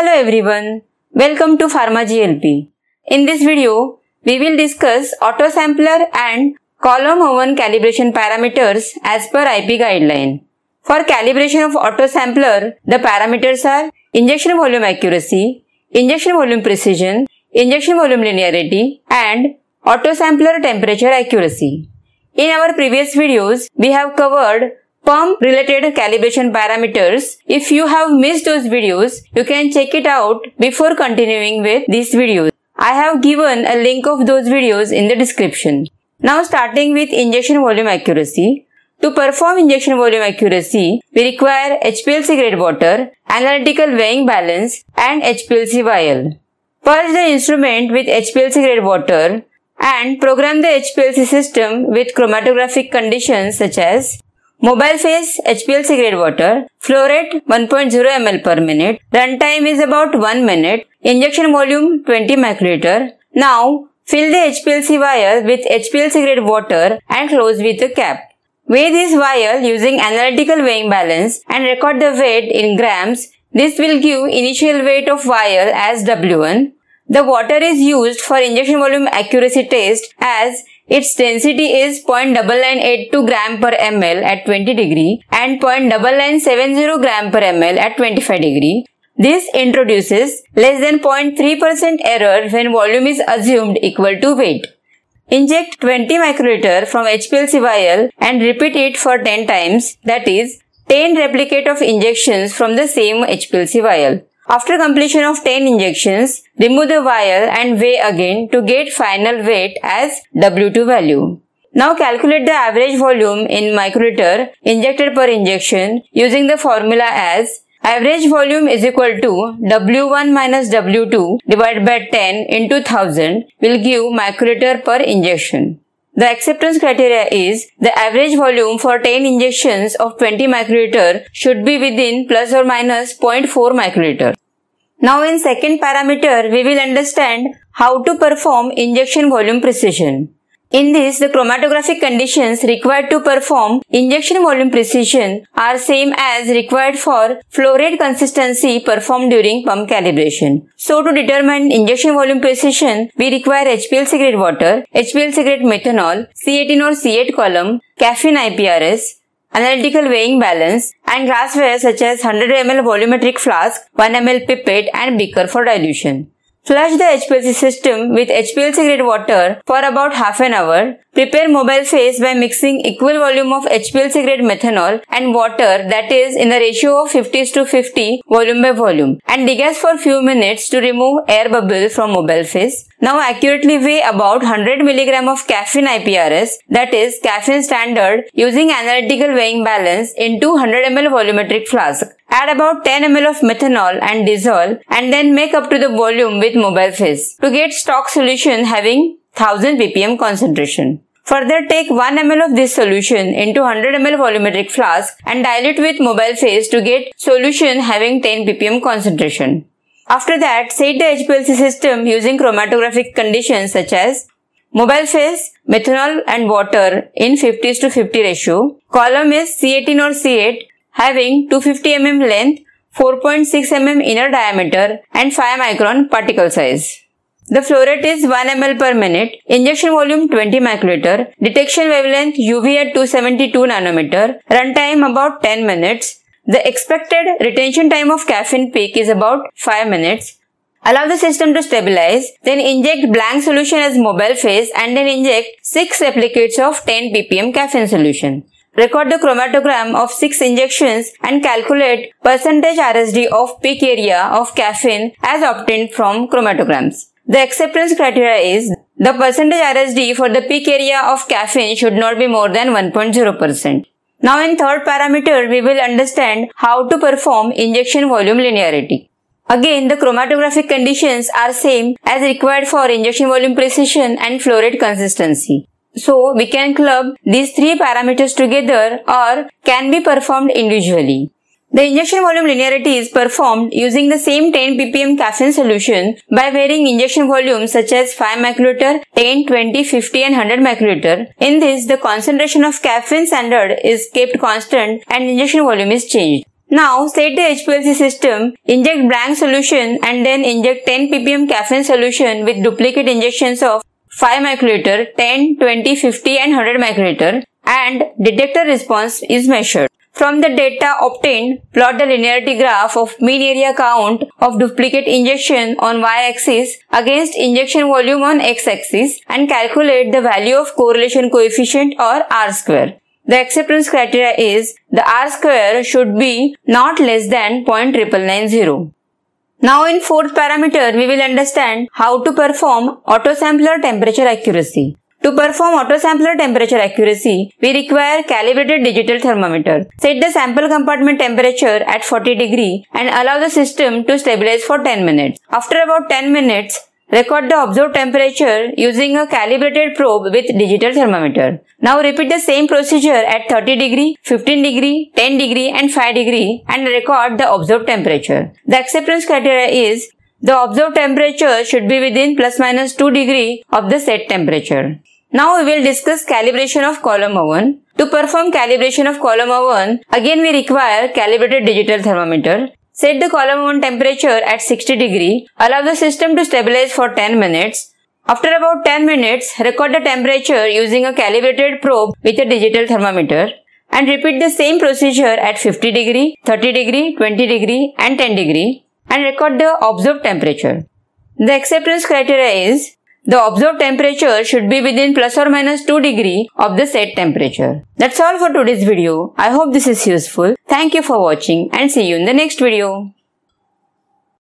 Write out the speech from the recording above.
Hello everyone, welcome to Pharma GLP. In this video, we will discuss autosampler and column oven calibration parameters as per IP guideline. For calibration of autosampler, the parameters are injection volume accuracy, injection volume precision, injection volume linearity, and autosampler temperature accuracy. In our previous videos, we have covered pump related calibration parameters. If you have missed those videos, you can check it out before continuing with these videos. I have given a link of those videos in the description. Now starting with injection volume accuracy. To perform injection volume accuracy, we require HPLC grade water, analytical weighing balance and HPLC vial. Purge the instrument with HPLC grade water and program the HPLC system with chromatographic conditions such as Mobile phase HPLC grade water, flow rate 1.0 ml per minute, runtime is about 1 minute, injection volume 20 microliter. Now fill the HPLC vial with HPLC grade water and close with a cap. Weigh this vial using analytical weighing balance and record the weight in grams. This will give initial weight of vial as W1. The water is used for injection volume accuracy test as its density is 0.9982 gram per ml at 20 degree and 0.9970 gram per ml at 25 degree. This introduces less than 0.3% error when volume is assumed equal to weight. Inject 20 microliter from HPLC vial and repeat it for 10 times that is 10 replicate of injections from the same HPLC vial. After completion of 10 injections, remove the vial and weigh again to get final weight as W2 value. Now calculate the average volume in microliter injected per injection using the formula as average volume is equal to W1 minus W2 divided by 10 into 1000 will give microliter per injection. The acceptance criteria is the average volume for 10 injections of 20 microliter should be within plus or minus 0.4 microliter. Now in second parameter, we will understand how to perform injection volume precision. In this, the chromatographic conditions required to perform injection volume precision are same as required for flow rate consistency performed during pump calibration. So to determine injection volume precision, we require HPLC grade water, HPLC grade methanol, C18 or C8 column, caffeine IPRS, analytical weighing balance, and glassware such as 100 ml volumetric flask, 1 ml pipette and beaker for dilution. Flush the HPLC system with HPLC grade water for about half an hour. Prepare mobile phase by mixing equal volume of HPLC grade methanol and water that is in the ratio of 50 to 50 volume by volume and degas for few minutes to remove air bubble from mobile phase. Now accurately weigh about 100 mg of caffeine IPRS that is caffeine standard using analytical weighing balance into 100 ml volumetric flask. Add about 10 ml of methanol and dissolve and then make up to the volume with mobile phase to get stock solution having 1000 ppm concentration. Further take 1 ml of this solution into 100 ml volumetric flask and dilute with mobile phase to get solution having 10 ppm concentration. After that, set the HPLC system using chromatographic conditions such as mobile phase, methanol and water in 50 to 50 ratio. Column is C18 or C8 having 250 mm length, 4.6 mm inner diameter and 5 micron particle size. The flow rate is 1 ml per minute, injection volume 20 microliter, detection wavelength UV at 272 nanometer, runtime about 10 minutes, the expected retention time of caffeine peak is about 5 minutes. Allow the system to stabilize, then inject blank solution as mobile phase and then inject 6 replicates of 10 ppm caffeine solution. Record the chromatogram of 6 injections and calculate percentage RSD of peak area of caffeine as obtained from chromatograms. The acceptance criteria is the percentage RSD for the peak area of caffeine should not be more than 1.0%. Now in third parameter, we will understand how to perform injection volume linearity. Again, the chromatographic conditions are same as required for injection volume precision and flow rate consistency. So, we can club these three parameters together or can be performed individually. The injection volume linearity is performed using the same 10 ppm caffeine solution by varying injection volumes such as 5 microliter, 10, 20, 50 and 100 microliter. In this, the concentration of caffeine standard is kept constant and injection volume is changed. Now set the HPLC system, inject blank solution and then inject 10 ppm caffeine solution with duplicate injections of 5 microliter, 10, 20, 50 and 100 microliter and detector response is measured. From the data obtained, plot the linearity graph of mean area count of duplicate injection on y-axis against injection volume on x-axis and calculate the value of correlation coefficient or R square. The acceptance criteria is the R square should be not less than 0.9990. Now in fourth parameter, we will understand how to perform autosampler temperature accuracy. To perform autosampler temperature accuracy, we require calibrated digital thermometer. Set the sample compartment temperature at 40 degree and allow the system to stabilize for 10 minutes. After about 10 minutes, record the observed temperature using a calibrated probe with digital thermometer. Now repeat the same procedure at 30 degree, 15 degree, 10 degree and 5 degree and record the observed temperature. The acceptance criteria is the observed temperature should be within plus minus 2 degree of the set temperature. Now we will discuss calibration of column oven. To perform calibration of column oven, again we require calibrated digital thermometer. Set the column oven temperature at 60 degree. Allow the system to stabilize for 10 minutes. After about 10 minutes, record the temperature using a calibrated probe with a digital thermometer and repeat the same procedure at 50 degree, 30 degree, 20 degree and 10 degree and record the observed temperature. The acceptance criteria is the observed temperature should be within plus or minus 2 degree of the set temperature. That's all for today's video. I hope this is useful. Thank you for watching and see you in the next video.